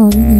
Lonely iya.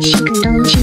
She don't she